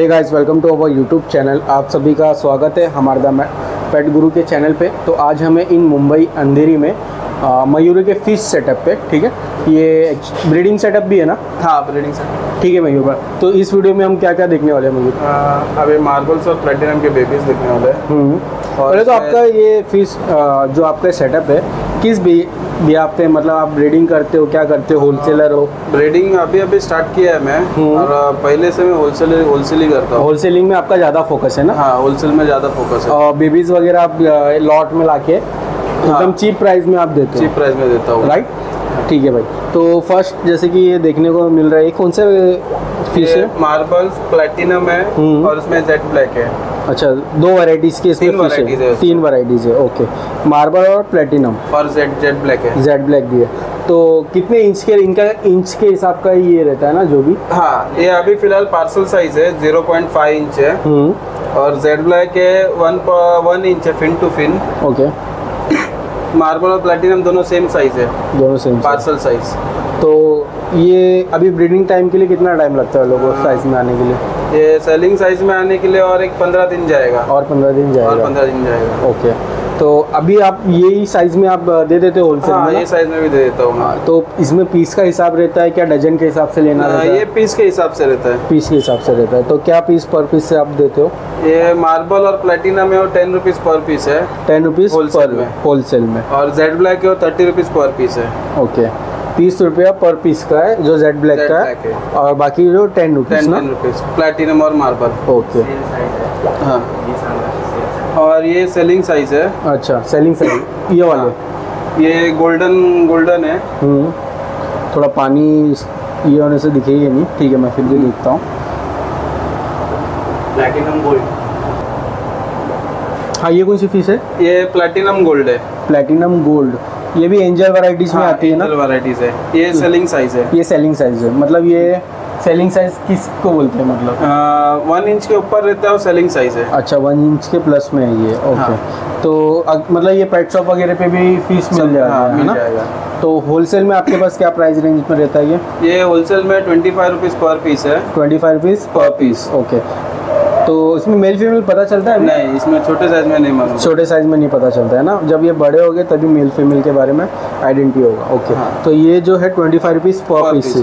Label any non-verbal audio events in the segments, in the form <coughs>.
Hey guys welcome to our YouTube channel आप सभी का स्वागत है हमारे द पेट गुरु के चैनल पे। तो आज हमें इन मुंबई अंधेरी में आ, मयूर के फ़िश सेटअप पे ठीक है? ये ब्रीडिंग सेटअप भी है ना? हाँ ब्रीडिंग सेट ठीक है मयूर भाई। तो इस वीडियो में हम क्या क्या देखने वाले हैं मयूर? अभी मार्बल्स और प्लेटिनम के बेबीज दिखने वाले हैं। हम्म। और पहले तो आपका ये फ़िश जो आपका सेटअप है किस भी बिहार पे मतलब आप ब्रीडिंग करते हो क्या करते हो होलसेलर हो? ब्रीडिंग अभी अभी स्टार्ट किया है मैं हम्म। और पहले से मैं होलसेल होलसेल ही करता हूँ। होलसेलिंग में आपका ज़्यादा फोकस है ना? हाँ होलसेल में ज़्यादा फोकस है। और बेबीज वगैरह आप लॉट में लाके एकदम चीप प्राइस में आप देते हो। चीप प्राइस में देता हूँ। राइट ठीक है भाई। तो फ़र्स्ट जैसे कि ये देखने को मिल रहा है कौन से फ़िश है? मार्बल प्लेटिनम है हम्म। और उसमें जेट ब्लैक है। अच्छा दो वैरायटीज के इसमें तीन फ़िश है। तीन वैरायटीज है ओके मार्बल और प्लेटिनम और जेट जेट ब्लैक है। जेड ब्लैक भी है। तो कितने इंच के इनका इंच के हिसाब का ये रहता है ना जो भी? हाँ ये अभी फ़िलहाल पार्सल साइज़ है 0.5 इंच है। हम्म। और जेड ब्लैक है वन वन इंच है fin to fin okay marble और प्लेटिनम दोनों सेम साइज़ है। दोनों सेम पार्सल साइज़ तो ये अभी ब्रीडिंग टाइम के लिए कितना टाइम लगता है लोगों साइज़ में आने के लिए? ये सेलिंग साइज़ में आने के लिए और एक पंद्रह दिन जाएगा। और पंद्रह दिन जाएगा? और पंद्रह दिन जाएगा। ओके तो अभी आप यही साइज़ में आप दे देते हो होलसेल हाँ में ये साइज़ में भी दे देता हूँ हाँ, तो इसमें पीस का हिसाब रहता है क्या डजन के हिसाब से लेना हाँ, रहता ये पीस के हिसाब से रहता है। पीस के हिसाब से रहता है। तो क्या पीस पर पीस से आप देते हो? ये मार्बल और प्लेटिनम में टेन रुपीज़ पर पीस है। टेन रुपीज़ पर में। होलसेल में। और जेड ब्लैक है थर्टी रुपीज़ पर पीस है। ओके तीस रुपया पर पीस का है जो जेड ब्लैक का है है। और बाकी जो टेन रुपीज़ टेन ना? रुपीज़ प्लेटिनम और मार्बल ओके हाँ। और ये सेलिंग साइज़ है। अच्छा सेलिंग साइज़ ये वाले? ये गोल्डन गोल्डन है। हम्म। थोड़ा पानी ये होने से दिखेगी नहीं? ठीक है मैं फिर भी देखता हूँ। प्लेटिनम गोल्ड हाँ ये कौन सी फ़िश है? ये प्लेटिनम गोल्ड है। प्लेटिनम गोल्ड ये भी एंजल वैराइटीज में आती है ना? वैराइटीज है। ये सेलिंग साइज़ है। ये सेलिंग साइज़ है। मतलब ये सेलिंग साइज़ किसको बोलते हैं मतलब? वन इंच के ऊपर रहता है और सेलिंग साइज़ है। अच्छा वन इंच के प्लस में है ये ओके हाँ। तो अग- मतलब ये पेट शॉप वगैरह पे भी फ़ीस मिल जाएगा हाँ, है ना? जाएगा। तो होलसेल में आपके पास क्या प्राइस रेंज में रहता है ये? ये होलसेल में twenty five rupees per piece है। Twenty five rupees per piece okay तो इसमें मेल फीमेल पता चलता है नहीं इसमें छोटे साइज़ में नहीं मालूम। छोटे साइज़ में नहीं पता चलता है ना? जब ये बड़े हो गए तभी मेल फीमेल के बारे में आइडेंटिटी होगा। ओके हाँ। तो ये जो है twenty five rupees per piece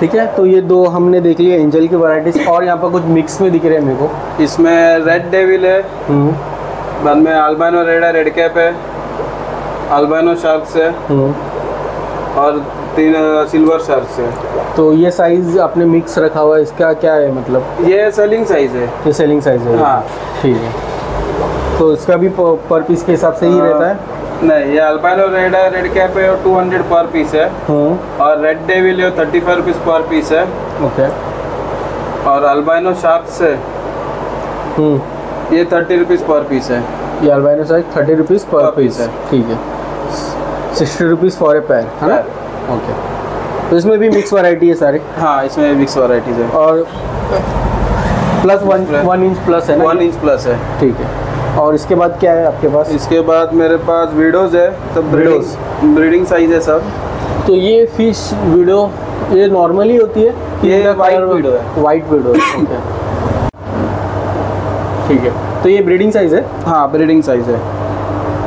ठीक है? तो ये दो हमने देख लिए एंजल की वराइटीज़ <coughs> और यहाँ पर कुछ मिक्स में दिख रहे हैं मेरे को। इसमें रेड डेविल है। हम्म, बाद में अल्बानो रेड है रेड कैप है। अल्बानो शार्क्स है। हम्म। और तीन सिल्वर शार्क्स है। तो ये साइज़ आपने मिक्स रखा हुआ है इसका क्या है मतलब? ये सेलिंग साइज़ है। ये सेलिंग साइज़ है। हाँ। ठीक है। तो इसका भी पर पीस के हिसाब से ही हाँ। रहता है? नहीं ये अल्बानो रेड है रेड कैप है और टू हंड्रेड पर पीस है। और रेड डेविल है thirty five rupees per piece है। ओके और अल्बानो शार्क्स है हम्म। ये थर्टी रुपीज़ पर पीस है। ये albino size thirty rupees per piece है। ठीक है। Sixty rupees for a pair है ना? ओके तो इसमें भी मिक्स वैरायटी है सारे? हाँ इसमें भी मिक्स वैराइटीज है। और plus one one inch plus है ना? वन इंच प्लस है। ठीक है। और इसके बाद क्या है आपके पास? इसके बाद मेरे पास वीडोज है सब ब्रीडोज ब्रीडिंग साइज़ है सब। तो ये फ़िश वीडो ये नॉर्मली होती है? ये colour- widow है। white widow है ठीक है। तो ये ब्रीडिंग साइज़ है? हाँ ब्रीडिंग साइज़ है।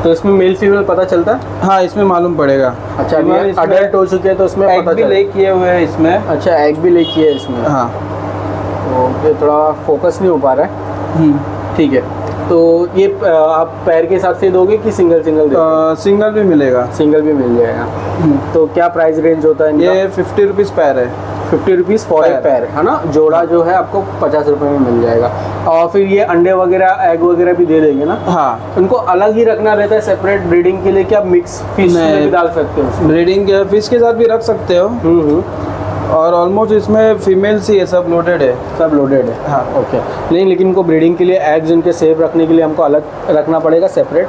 तो इसमें मेल फीमेल पता चलता है? हाँ इसमें मालूम पड़ेगा। अच्छा अभी अडल्ट हो चुके हैं तो इसमें एग भी ले किए हुए हैं इसमें। अच्छा एग भी लेके है इसमें। हाँ। तो ये थोड़ा फोकस नहीं हो पा रहा है। ठीक है। तो ये आप पैर के हिसाब से दोगे कि सिंगल सिंगल दोगे? सिंगल भी मिलेगा। सिंगल भी मिल जाएगा। तो क्या प्राइस रेंज होता है ये फिफ्टी रुपीज़ पैर है। Fifty rupees for a pair. है ना? जोड़ा जो है आपको पचास रुपए में मिल जाएगा। और फिर ये अंडे वगैरह एग वगैरह भी दे देंगे ना? हाँ। उनको अलग ही रखना रहता है सेपरेट ब्रीडिंग के लिए क्या मिक्स फ़िश में भी डाल सकते हो ब्रीडिंग के फ़िश के साथ भी रख सकते हो। हम्म हम्म। और ऑलमोस्ट इसमें फीमेल्स ही है सब लोडेड है। सब लोडेड है। हाँ। ओके नहीं लेकिन इनको ब्रीडिंग के लिए एग्स इनके सेफ़ रखने के लिए हमको अलग रखना पड़ेगा सेपरेट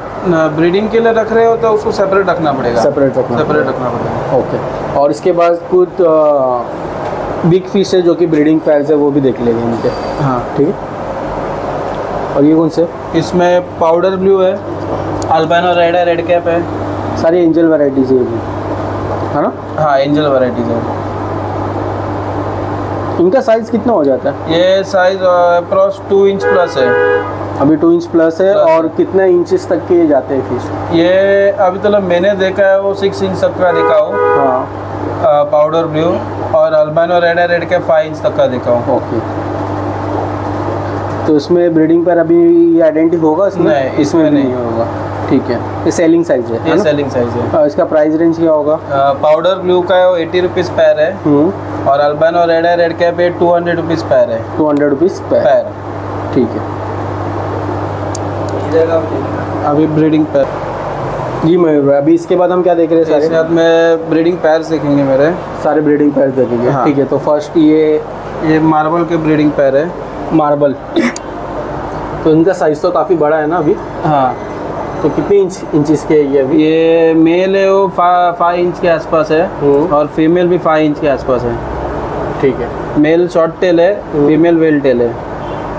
ब्रीडिंग के लिए रख रहे हो तो उसको सेपरेट रखना पड़ेगा। सेपरेट रखना सेपरेट रखना पड़ेगा। ओके और इसके बाद कुछ बिग फ़िश है जो कि ब्रीडिंग पैर्स है वो भी देख लेंगे इनके हाँ। ठीक है? और ये कौन से? इसमें पाउडर ब्लू है अल्बानो रेड है रेड कैप है। सारी एंजल वैराइटीज है है ना? हाँ एंजल वैराइटीज है। इनका साइज़ कितना हो जाता है? ये size approx two inch plus है। अभी टू इंच प्लस है Plus और कितने इंचेस तक के जाते हैं फ़िश ये अभी तक मैंने देखा है वो सिक्स इंच तक का देखा हो। हाँ पाउडर ब्लू और अल्बानो रेड है रेड के फाइव इंच तक का देखा हूँ। ओके तो इसमें ब्रीडिंग पर अभी ये आइडेंटिटी होगा इसमें? नहीं, इसमें इसमें नहीं। नहीं होगा। ठीक है। ये सेलिंग साइज़ है है ये? सेलिंग साइज़ है। और इसका प्राइस रेंज क्या होगा? पाउडर ब्लू का है वो एटी रुपीज़ पैर है। हम्म। और अल्बानो रेड है रेड कैप है टू हंड्रेड रुपीज़ पैर है। टू हंड्रेड रुपीज़ पैर पैर ठीक है। अभी ब्रीडिंग पैर जी मयूर अभी इसके बाद हम क्या देख रहे हैं सारे? बाद में ब्रीडिंग पैर देखेंगे मेरे। सारे ब्रीडिंग पैर देखेंगे। हाँ। ठीक है तो फ़र्स्ट ये ये मार्बल के ब्रीडिंग पैर है। मार्बल तो इनका साइज़ तो काफ़ी बड़ा है ना अभी? हाँ। तो कितने इंच इंचेस के है ये अभी? ये मेल है वो फाइव इंच के आसपास है। हम्म। और फीमेल भी फाइव इंच के आसपास है। ठीक है। मेल शॉर्ट टेल है। फीमेल वेल टेल है।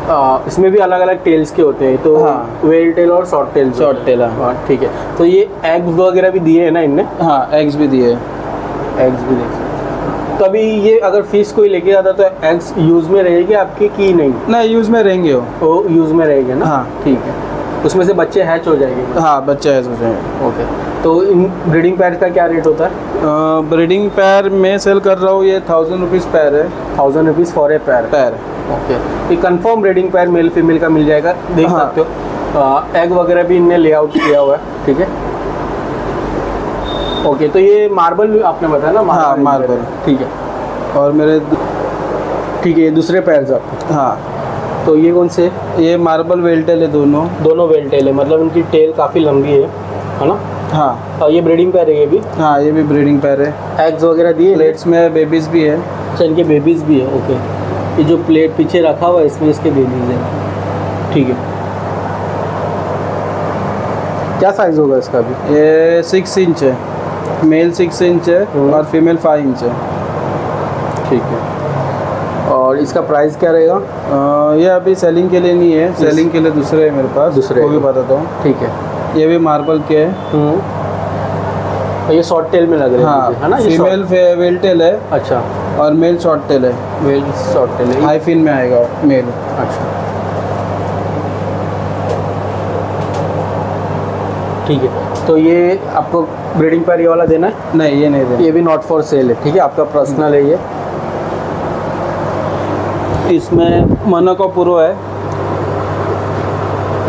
आ, इसमें भी अलग अलग टेल्स के होते हैं तो हाँ। वेल टेल और शॉर्ट टेल शॉर्ट टेल हाँ। ठीक है। तो ये एग्स वगैरह भी दिए हैं ना इनने? हाँ एग्स भी दिए एग्स भी देख सकते तो अभी ये अगर फ़िश कोई लेके आता तो एग्स यूज़ में रहेगी आपकी की नहीं? नहीं यूज़ में रहेंगे वो। वो यूज़ में रहेंगे ना? हाँ। ठीक है। उसमें से बच्चे हैच हो जाएँगे। हाँ बच्चे हैच हो जाएँगे। ओके तो इन ब्रीडिंग पैर का क्या रेट होता है? ब्रीडिंग पैर मैं सेल कर रहा हूँ ये थाउज़ेंड रुपीज़ पैर है। थाउज़ेंड रुपीज़ फॉर ए पैर पैर ओके ये confirm breeding pair male female का मिल जाएगा? देख हाँ। सकते हो। एग वगैरह भी इनने लेआउट किया हुआ है ठीक है? ओके तो ये मार्बल भी आपने बताया ना? हाँ, marble marble। ठीक है। और मेरे ठीक है ये दूसरे पैर आपके। हाँ। तो ये कौन से? ये मार्बल वेल्टेल है दोनों। दोनों वेल टेल है मतलब इनकी टेल काफ़ी लंबी है है ना? हाँ। और ये ब्रीडिंग पैर है ये भी? हाँ ये भी ब्रीडिंग पैर है। एग्स वगैरह दिए प्लेट्स में बेबीज भी है। अच्छा इनके बेबीज़ भी है ओके ये जो प्लेट पीछे रखा हुआ है इसमें इसके बेबीज़ है। ठीक है। क्या साइज़ होगा इसका भी ये सिक्स इंच है। मेल सिक्स इंच है हम्म। और फीमेल फाइव इंच है। ठीक है। और इसका प्राइस क्या रहेगा? ये अभी सेलिंग के लिए नहीं है। सेलिंग के लिए दूसरे है मेरे पास। दूसरे वो भी बताता हूँ। ठीक है। ये भी मार्बल के है। ये शॉर्ट टेल में लग रहे हैं हाँ है ना? फीमेल वेल्टेल है अच्छा। और मेल शॉर्ट टेल है। वेल शॉर्ट टेल है। हाई फिन में आएगा मेल अच्छा। ठीक है। तो ये आपको ब्रीडिंग पैर ये वाला देना है? नहीं ये नहीं देना। ये भी नॉट फॉर सेल है ठीक है? आपका पर्सनल है ये। इसमें मनो का पुरो है।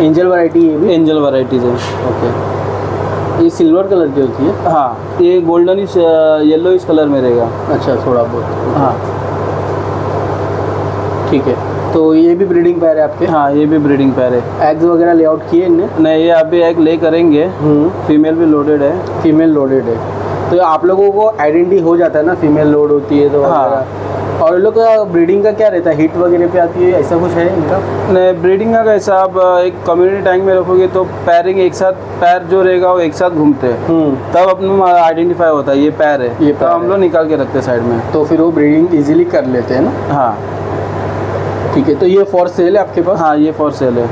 एंजल वैरायटी ये भी? एंजल वैराइटीज है। ओके ये सिल्वर कलर की होती है? हाँ ये गोल्डन इस येलो इस कलर में रहेगा। अच्छा थोड़ा बहुत। हाँ। ठीक है। तो ये भी ब्रीडिंग पैर है आपके? हाँ ये भी ब्रीडिंग पैर है। एग्स वगैरह लेआउट किए इनने? नहीं ये अभी एक ले करेंगे। हम्म। फीमेल भी लोडेड है। फीमेल लोडेड है। तो आप लोगों को आइडेंटिटी हो जाता है ना फीमेल लोड होती है तो हाँ। और लोग का ब्रीडिंग का क्या रहता है? हिट वगैरह पे आती है? ऐसा कुछ है इनका? नहीं ब्रीडिंग का कैसा आप एक कम्युनिटी टैंक में रखोगे तो पैरिंग एक साथ पैर जो रहेगा वो एक साथ घूमते हैं। हम्म। तब अपने आइडेंटिफाई होता है ये पैर है। ये पैर हम लोग निकाल के रखते हैं साइड में। तो फिर वो ब्रीडिंग इजीली कर लेते हैं ना? हाँ। ठीक है तो ये फॉर सेल है आपके पास? हाँ ये फॉर सेल है।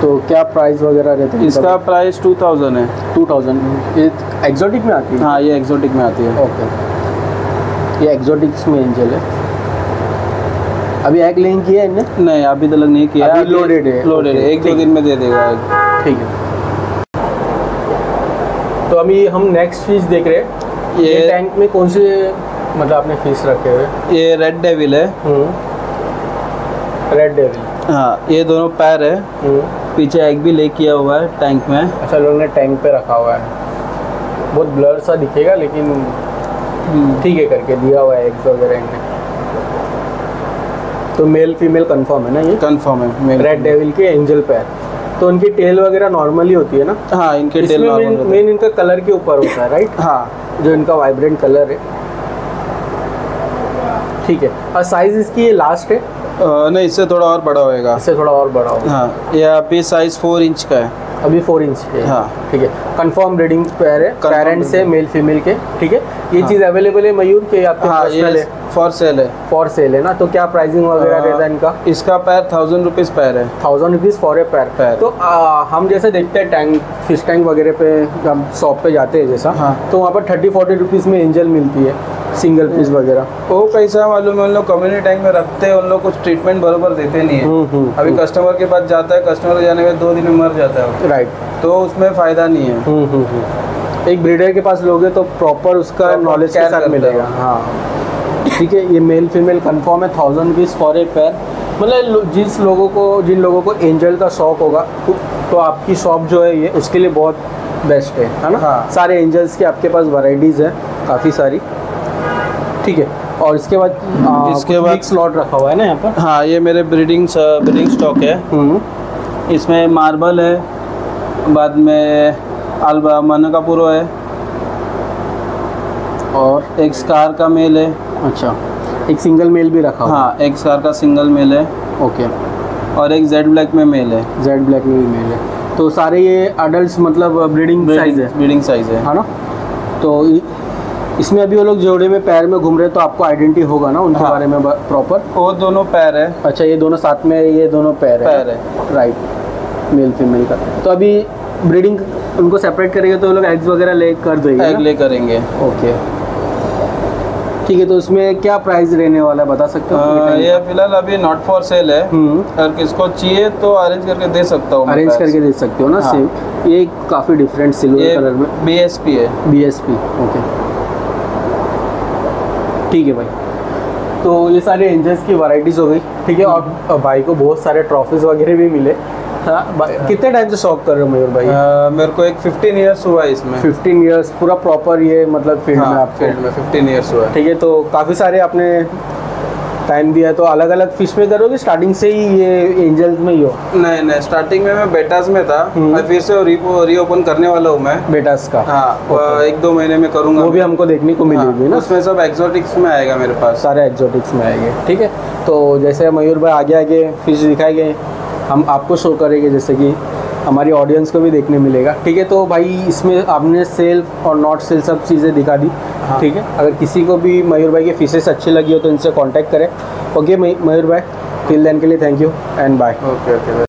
तो क्या प्राइस वगैरह रहता है इसका प्राइस टू थाउज़ेंड है। टू थाउज़ेंड ये एक्जोटिक में आती है? हाँ ये एक्जोटिक में आती है। ओके ये एक्जोटिक्स में एंजल है। अभी एग लिंक किया है इनने? नहीं अभी तक नहीं किया। अभी loaded है। लोडेड है। एक दो दिन में दे देगा ठीक है। तो अभी हम नेक्स्ट फ़िश देख रहे हैं। ये ये टैंक में कौन से मतलब आपने फ़िश रखे हुए? ये रेड डेविल है। रेड डेविल हाँ ये दोनों पैर है। पीछे एग भी ले किया हुआ है टैंक में। अच्छा लोगों ने टैंक पे रखा हुआ है। बहुत ब्लर सा दिखेगा लेकिन ठीक है करके दिया हुआ है एग्स वगैरह इनने। तो मेल फीमेल कंफर्म है ना ये? कंफर्म है मेल रेड डेविल के एंजल पैर तो उनकी टेल वगैरह नॉर्मली होती है ना? हाँ इनके टेल मेन इनका कलर के ऊपर होता है राइट हाँ। जो इनका वाइब्रेंट कलर है। ठीक है। और साइज़ इसकी ये लास्ट है? आ, नहीं इससे थोड़ा और बड़ा होएगा। इससे थोड़ा और बड़ा होगा। हाँ ये अभी साइज़ फोर इंच का है। अभी फोर इंच है। हाँ। ठीक है। कंफर्म ब्रीडिंग पेयर है। है breeding। मेल फीमेल के। ठीक है? ये हाँ। चीज़ अवेलेबल है मयूर के? आपके हाँ ये है? फॉर सेल है। फॉर सेल है ना? तो क्या प्राइसिंग वगैरह रहता है इनका? इसका पैर थाउज़ेंड रुपीज़ पैर है। थाउज़ेंड रुपीज़ फॉर ए पैर पैर। तो आ, हम जैसे देखते हैं टैंक फ़िश टैंक वगैरह पे हम शॉप पे जाते हैं जैसा हाँ। तो वहाँ पर थर्टी फोर्टी रुपीज़ में एंजल मिलती है। सिंगल पीस वगैरह। वो कैसा मालूम है उन लोग कम्युनिटी टैंक में रखते हैं उन लोग कुछ ट्रीटमेंट बराबर देते नहीं है। हम्म, हम्म, अभी कस्टमर के पास जाता है कस्टमर जाने में दो दिन में मर जाता है राइट तो उसमें फ़ायदा नहीं है। हम्म, हम्म, हम्म। एक ब्रीडर के पास लोगे तो प्रॉपर उसका नॉलेज के साथ मिलेगा। हाँ। ठीक है ये मेल फीमेल कंफर्म है thousand rupees for a pair मतलब जिस लोगों को जिन लोगों को एंजल का शौक होगा तो, तो आपकी शॉप जो है ये उसके लिए बहुत बेस्ट है है ना? हाँ। सारे एंजल्स की आपके पास वैरायटीज़ है काफ़ी सारी। ठीक है। और इसके बाद आ, इसके बाद- मिक्स लॉट रखा हुआ है ना यहाँ पर? हाँ ये मेरे ब्रीडिंग ब्रीडिंग स्टॉक है। हम्म, इसमें मार्बल है बाद में अल्बा मनकापुरो है और एक स्कार का मेल है। अच्छा एक सिंगल मेल भी रखा हुआ हाँ? एक स्कार का सिंगल मेल है। है ओके और एक जेड ब्लैक में मेल है। जेड ब्लैक में भी मेल है। तो सारे ये अडल्ट मतलब ब्रीडिंग साइज़ है? ब्रीडिंग साइज़ है। है ना? तो इसमें अभी वो लोग जोड़े में पैर में घूम रहे हैं तो आपको आइडेंटिटी होगा ना उनके हाँ। बारे में प्रॉपर वो दोनों पैर है। अच्छा ये दोनों साथ में ये दोनों पैर है? पैर है। राइट मेल फीमेल का। तो अभी ब्रीडिंग उनको सेपरेट करेंगे तो वो लोग एग्स वगैरह ले कर देंगे एग ले करेंगे। ओके ठीक है तो उसमें क्या प्राइस रहने वाला है बता सकते हो? ये फ़िलहाल अभी नॉट फॉर सेल है। हम्म। अगर किसको चाहिए तो अरेंज करके दे सकता हूँ अरेंज करके दे सकते हो ना हाँ। सेम ये काफ़ी डिफरेंट सिल्वर कलर में। बीएसपी है। बी एस पी ओके ठीक है भाई। तो ये सारे इंजन्स की वैरायटीज़ हो गई ठीक है और भाई को बहुत सारे ट्रॉफीज वगैरह भी मिले। हाँ कितने टाइम से शॉप कर रहे हो मयूर भाई? आ, मेरे को एक 15 इयर्स हुआ है इसमें। फिफ्टीन इयर्स पूरा प्रॉपर ये मतलब फ़ील्ड हाँ, में आप फ़ील्ड में 15 इयर्स हुआ है। ठीक है तो काफ़ी सारे आपने टाइम दिया तो अलग अलग फ़िश में करोगे? स्टार्टिंग से ही ये एंजल्स में ही हो? नहीं नहीं स्टार्टिंग में मैं बेटास में था। हम्म। मैं फिर से रीओपन करने वाला हूँ मैं। बेटास का? हाँ एक दो महीने में करूँगा वो भी हमको देखने को मिलेगी हाँ, ना? उसमें सब एक्सोटिक्स में आएगा मेरे पास। सारे एक्जोटिक्स में आएँगे ठीक है? तो जैसे मयूर भाई आगे आगे फ़िश दिखाएँगे हम आपको शो करेंगे जैसे कि हमारी ऑडियंस को भी देखने मिलेगा। ठीक है तो भाई इसमें आपने सेल और नॉट सेल सब चीज़ें दिखा दी। हाँ। ठीक है अगर किसी को भी मयूर भाई की फीसेस अच्छी लगी हो तो इनसे कॉन्टैक्ट करें। ओके मयूर भाई टिल देन के लिए thank you and bye okay okay